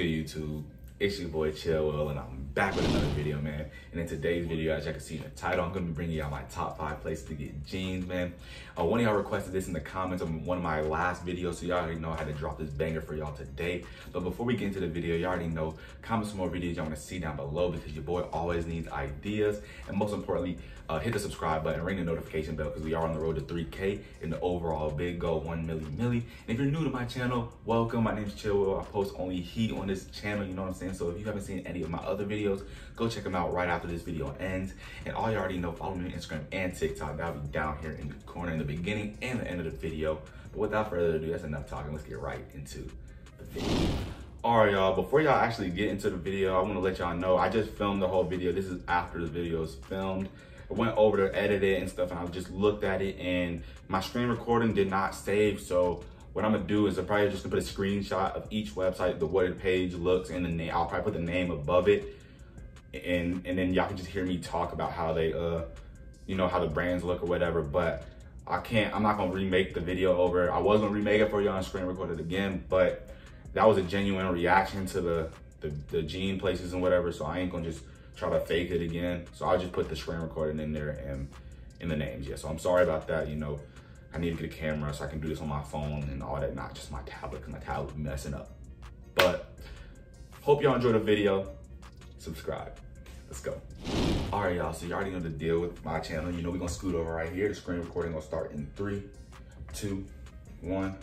good YouTube? It's your boy Chill Will and I'm back with another video, man. And in today's video, as y'all can see in the title, I'm gonna be bringing y'all my top five places to get jeans, man. Uh, one of y'all requested this in the comments on one of my last videos, so y'all already know I had to drop this banger for y'all today. But before we get into the video, y'all already know, comment some more videos y'all wanna see down below because your boy always needs ideas. And most importantly, uh, hit the subscribe button, ring the notification bell because we are on the road to 3K in the overall big goal, 1 milli milli. And if you're new to my channel, welcome. My name is Chill Will. I post only heat on this channel, you know what I'm saying? So if you haven't seen any of my other videos, go check them out right after this video ends. And all you already know, follow me on Instagram and TikTok. That'll be down here in the corner in the beginning and the end of the video. But without further ado, that's enough talking. Let's get right into the video. All right, y'all, before y'all actually get into the video, I wanna let y'all know, I just filmed the whole video. This is after the video is filmed. I went over to edit it and stuff and I just looked at it and my screen recording did not save. So what I'm gonna do is I'm probably just gonna put a screenshot of each website, the what page looks and the name. I'll probably put the name above it and and then y'all can just hear me talk about how they uh you know how the brands look or whatever. But I can't I'm not gonna remake the video over. I was gonna remake it for you on screen record it again, but that was a genuine reaction to the the, the jean places and whatever. So I ain't gonna just try to fake it again. So I'll just put the screen recording in there and in the names. Yeah, so I'm sorry about that. You know, I need to get a camera so I can do this on my phone and all that, not just my tablet, because my tablet messing up. But hope y'all enjoyed the video. Subscribe. Let's go. All right, y'all, so you already know the deal with my channel. You know, we're gonna scoot over right here. The screen recording gonna start in three, two, one.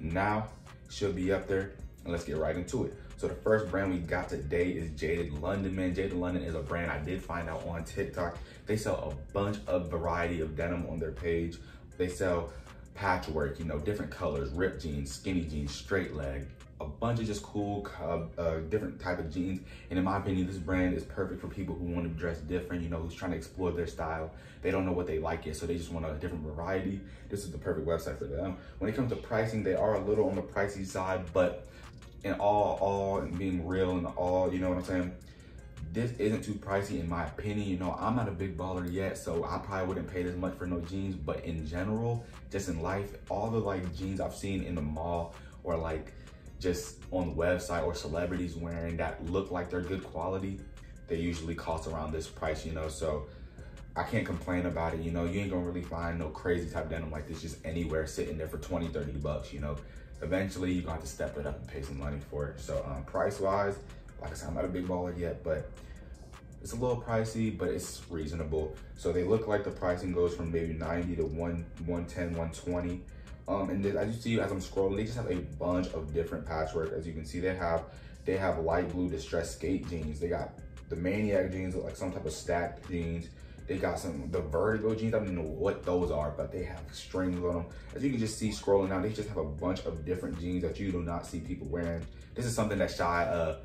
Now, should be up there, and let's get right into it. So the first brand we got today is Jaded London, man. Jaded London is a brand I did find out on TikTok. They sell a bunch of variety of denim on their page. They sell patchwork, you know, different colors, ripped jeans, skinny jeans, straight leg, a bunch of just cool, uh, uh, different type of jeans. And in my opinion, this brand is perfect for people who want to dress different, you know, who's trying to explore their style. They don't know what they like yet, so they just want a different variety. This is the perfect website for them. When it comes to pricing, they are a little on the pricey side, but in all, all and being real and all, you know what I'm saying? This isn't too pricey in my opinion. You know, I'm not a big baller yet, so I probably wouldn't pay this much for no jeans. But in general, just in life, all the like jeans I've seen in the mall or like just on the website or celebrities wearing that look like they're good quality, they usually cost around this price, you know? So I can't complain about it. You know, you ain't gonna really find no crazy type denim like this just anywhere sitting there for 20, 30 bucks, you know? eventually you're gonna have to step it up and pay some money for it. So um, price wise, like I said, I'm not a big baller yet, but it's a little pricey, but it's reasonable. So they look like the pricing goes from maybe 90 to 1, 110, 120. Um, and as you see, as I'm scrolling, they just have a bunch of different patchwork. As you can see, they have they have light blue distressed skate jeans. They got the Maniac jeans, like some type of stacked jeans. They got some, the Vertigo jeans, I don't know what those are, but they have strings on them. As you can just see scrolling down, they just have a bunch of different jeans that you do not see people wearing. This is something that Shai uh,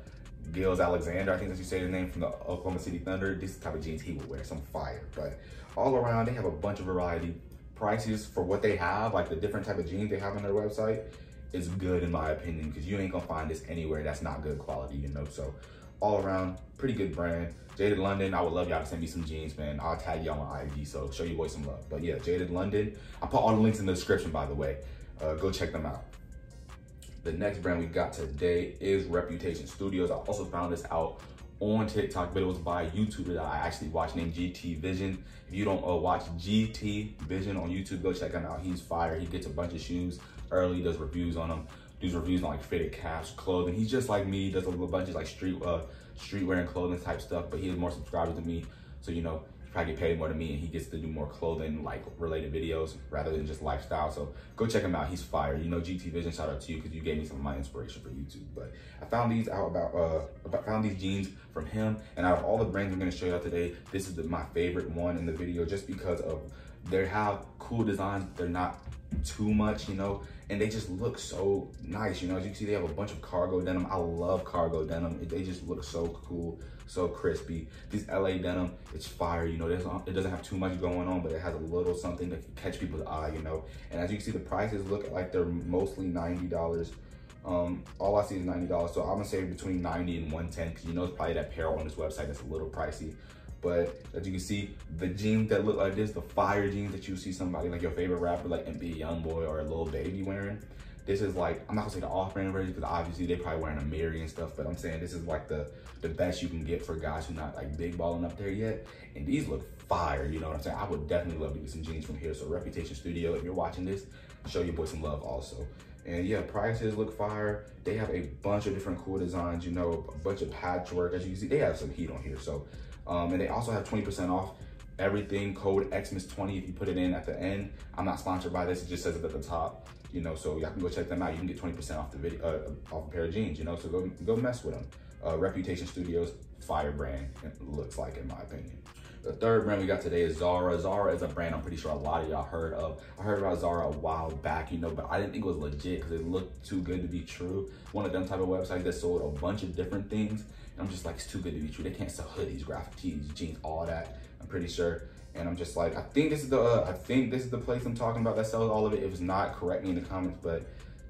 Gilgeous-Alexander, I think that's you say the name from the Oklahoma City Thunder. This type of jeans he would wear, some fire. But all around, they have a bunch of variety. Prices for what they have, like the different type of jeans they have on their website, is good in my opinion, because you ain't gonna find this anywhere that's not good quality, you know? So all around, pretty good brand. Jaded London, I would love y'all to send me some jeans, man. I'll tag y'all on IG, so show your boys some love. But yeah, Jaded London. I'll put all the links in the description, by the way. Uh, go check them out. The next brand we got today is Reputation Studios. I also found this out on TikTok, but it was by a YouTuber that I actually watch named GT Vision. If you don't uh, watch GT Vision on YouTube, go check him out. He's fire. He gets a bunch of shoes early, does reviews on them does reviews on like fitted caps, clothing. He's just like me, does a bunch of like street uh streetwear and clothing type stuff, but he has more subscribers than me. So you know, probably get paid more than me and he gets to do more clothing like related videos rather than just lifestyle. So go check him out. He's fire. You know, GT Vision, shout out to you because you gave me some of my inspiration for YouTube. But I found these out about uh found these jeans from him. And out of all the brands I'm gonna show you out today, this is the, my favorite one in the video just because of they have cool designs. They're not too much, you know, and they just look so nice, you know. As you can see, they have a bunch of cargo denim. I love cargo denim. They just look so cool, so crispy. These LA denim, it's fire, you know. There's, it doesn't have too much going on, but it has a little something that can catch people's eye, you know. And as you can see, the prices look like they're mostly $90. Um, all I see is $90. So I'm gonna say between 90 and 110 because you know it's probably that pair on this website that's a little pricey. But as you can see, the jeans that look like this, the fire jeans that you see somebody like your favorite rapper like NBA Youngboy or a Lil Baby wearing, This is like, I'm not gonna say the off-brand version because obviously they probably wearing Amiri and stuff, but I'm saying this is like the, the best you can get for guys who not like big balling up there yet. And these look fire, you know what I'm saying? I would definitely love to get some jeans from here. So Reputation Studio, if you're watching this, show your boy some love also. And yeah, prices look fire. They have a bunch of different cool designs, you know, a bunch of patchwork. As you can see, they have some heat on here. So, um, and they also have 20% off everything code Xmas20 if you put it in at the end. I'm not sponsored by this, it just says it at the top, you know, so y'all can go check them out. You can get 20% off the video, uh, off a pair of jeans, you know, so go, go mess with them. Uh, Reputation Studios, fire brand, looks like in my opinion. The third brand we got today is Zara. Zara is a brand I'm pretty sure a lot of y'all heard of. I heard about Zara a while back, you know, but I didn't think it was legit because it looked too good to be true. One of them type of websites that sold a bunch of different things. I'm just like, it's too good to be true. They can't sell hoodies, graphic tees, jeans, all that. I'm pretty sure. And I'm just like, I think this is the, uh, I think this is the place I'm talking about that sells all of it. It was not, correct me in the comments, but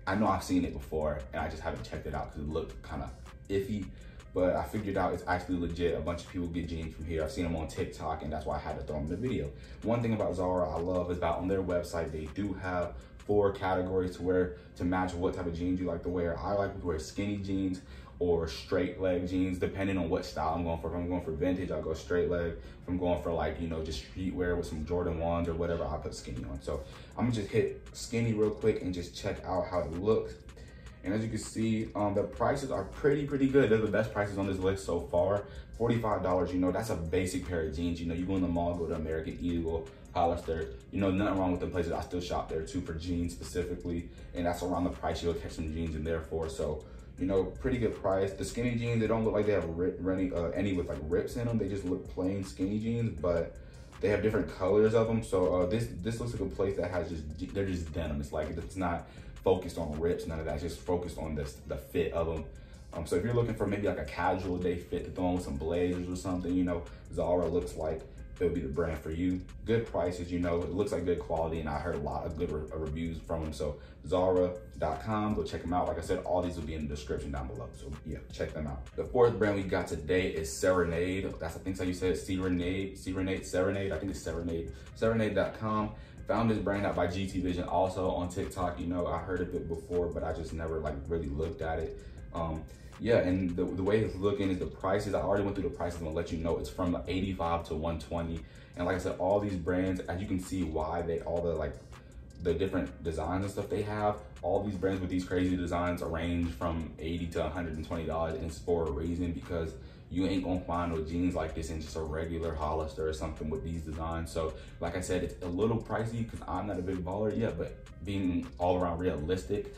I know I've seen it before and I just haven't checked it out because it looked kind of iffy but I figured out it's actually legit. A bunch of people get jeans from here. I've seen them on TikTok and that's why I had to throw them in the video. One thing about Zara I love is about on their website, they do have four categories to wear to match what type of jeans you like to wear. I like to wear skinny jeans or straight leg jeans, depending on what style I'm going for. If I'm going for vintage, I'll go straight leg. If I'm going for like, you know, just streetwear with some Jordan 1s or whatever, I'll put skinny on. So I'm gonna just hit skinny real quick and just check out how it looks. And as you can see, um, the prices are pretty, pretty good. They're the best prices on this list so far. $45, you know, that's a basic pair of jeans. You know, you go in the mall, go to American Eagle, Hollister, you know, nothing wrong with the places. I still shop there too for jeans specifically. And that's around the price you'll catch some jeans in there for. So, you know, pretty good price. The skinny jeans, they don't look like they have any, uh, any with like rips in them. They just look plain skinny jeans, but they have different colors of them. So uh, this this looks like a place that has just, they're just denim. It's like, it's not focused on rips, none of that, just focused on this, the fit of them. Um, so if you're looking for maybe like a casual day fit to throw on some blazers or something, you know, Zara looks like it would be the brand for you. Good prices, you know, it looks like good quality and I heard a lot of good re uh, reviews from them. So Zara.com, go check them out. Like I said, all these will be in the description down below. So yeah, check them out. The fourth brand we got today is Serenade. That's, I think how you said Serenade, Serenade, Serenade. I think it's Serenade, Serenade.com. Found this brand out by GT Vision also on TikTok. You know, I heard of it before, but I just never like really looked at it. Um, yeah, and the, the way it's looking is the prices. I already went through the prices. I'm gonna let you know it's from 85 to 120. And like I said, all these brands, as you can see why they, all the like, the different designs and stuff they have, all these brands with these crazy designs range from 80 to $120 and it's for a reason because you ain't gonna find no jeans like this in just a regular Hollister or something with these designs. So like I said, it's a little pricey because I'm not a big baller yet, but being all around realistic,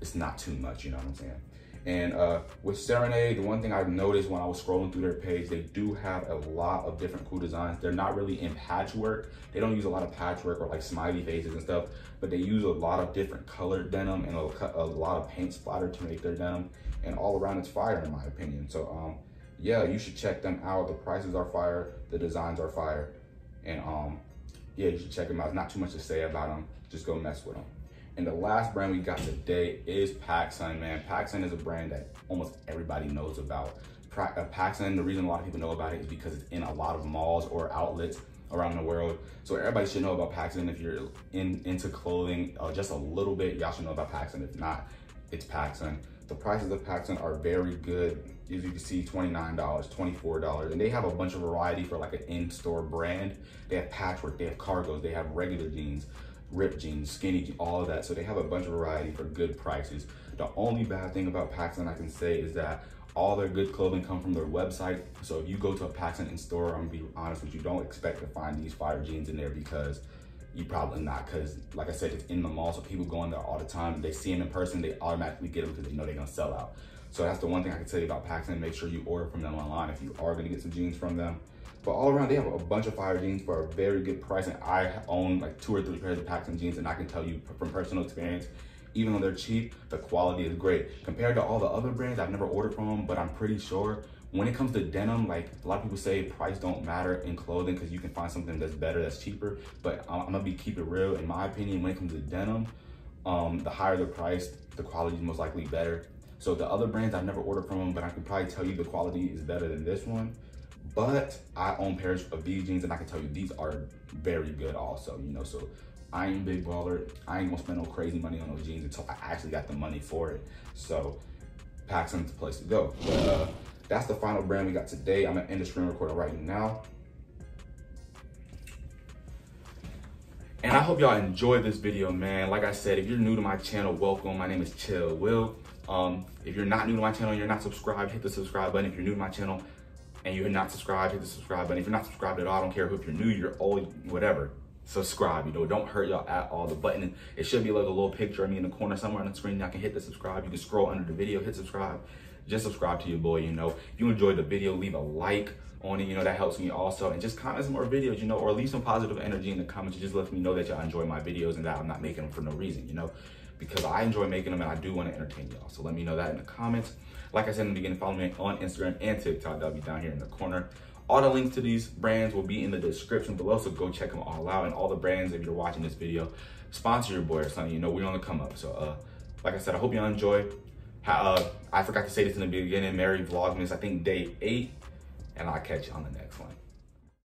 it's not too much, you know what I'm saying? And uh, with Serenade, the one thing I've noticed when I was scrolling through their page, they do have a lot of different cool designs. They're not really in patchwork. They don't use a lot of patchwork or like smiley faces and stuff, but they use a lot of different colored denim and a, lot of paint splatter to make their denim. And all around it's fire in my opinion. So um, yeah, you should check them out. The prices are fire, the designs are fire. And um, yeah, you should check them out. There's not too much to say about them. Just go mess with them. And the last brand we got today is PacSun, man. PacSun is a brand that almost everybody knows about. Uh, PacSun, the reason a lot of people know about it is because it's in a lot of malls or outlets around the world. So everybody should know about PacSun. If you're in into clothing uh, just a little bit, y'all should know about PacSun. If not, it's PacSun. The prices of PacSun are very good as you can see, $29, $24. And they have a bunch of variety for like an in-store brand. They have patchwork, they have cargos, they have regular jeans, ripped jeans, skinny jeans, all of that. So they have a bunch of variety for good prices. The only bad thing about PacSun I can say is that all their good clothing come from their website. So if you go to a PacSun in-store, I'm gonna be honest with you, don't expect to find these fire jeans in there because you probably not because like I said, it's in the mall. So people go in there all the time. They see them in person, they automatically get them because they know they're gonna sell out. So that's the one thing I can tell you about PacSun. Make sure you order from them online if you are gonna get some jeans from them. But all around, they have a bunch of fire jeans for a very good price. And I own like two or three pairs of PacSun jeans and I can tell you from personal experience, even though they're cheap, the quality is great. Compared to all the other brands, I've never ordered from them, but I'm pretty sure when it comes to denim, like a lot of people say price don't matter in clothing because you can find something that's better, that's cheaper. But I'm, I'm gonna be keep it real. In my opinion, when it comes to denim, um, the higher the price, the quality is most likely better. So the other brands, I've never ordered from them, but I can probably tell you the quality is better than this one. But I own pairs of these jeans and I can tell you these are very good also, you know, so I ain't big baller. I ain't gonna spend no crazy money on those jeans until I actually got the money for it. So PacSun's the place to go. But, uh, that's the final brand we got today. I'm gonna end the screen recorder right now. And I hope y'all enjoyed this video, man. Like I said, if you're new to my channel, welcome. My name is Chill Will. Um, if you're not new to my channel and you're not subscribed, hit the subscribe button. If you're new to my channel and you're not subscribed, hit the subscribe button. If you're not subscribed at all, I don't care who, if you're new, you're old, whatever. Subscribe, you know, don't hurt y'all at all. The button, it should be like a little picture of me in the corner somewhere on the screen. Y'all can hit the subscribe. You can scroll under the video, hit subscribe. Just subscribe to your boy, you know. If you enjoyed the video, leave a like on it, you know, that helps me also. And just comment some more videos, you know, or leave some positive energy in the comments. Just lets me know that y'all enjoy my videos and that I'm not making them for no reason, you know, because I enjoy making them and I do want to entertain y'all. So let me know that in the comments. Like I said in the beginning, follow me on Instagram and TikTok. That'll be down here in the corner. All the links to these brands will be in the description below, so go check them all out. And all the brands, if you're watching this video, sponsor your boy or something. You know, we're on the come up. So, uh, like I said, I hope y'all enjoy. Uh, I forgot to say this in the beginning. Merry Vlogmas, I think day eight. And I'll catch you on the next one.